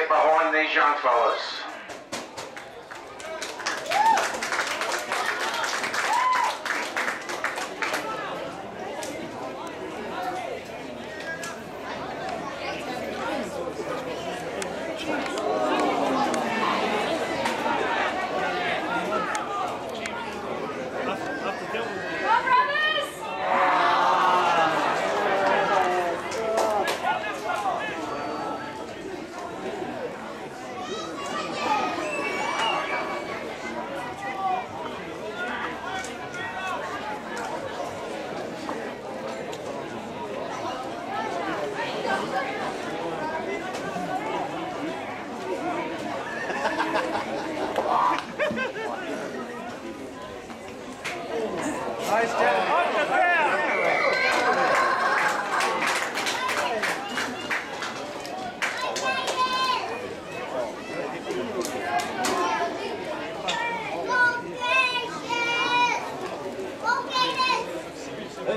get behind these young fellas.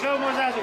Show, moçada!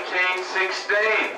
1916.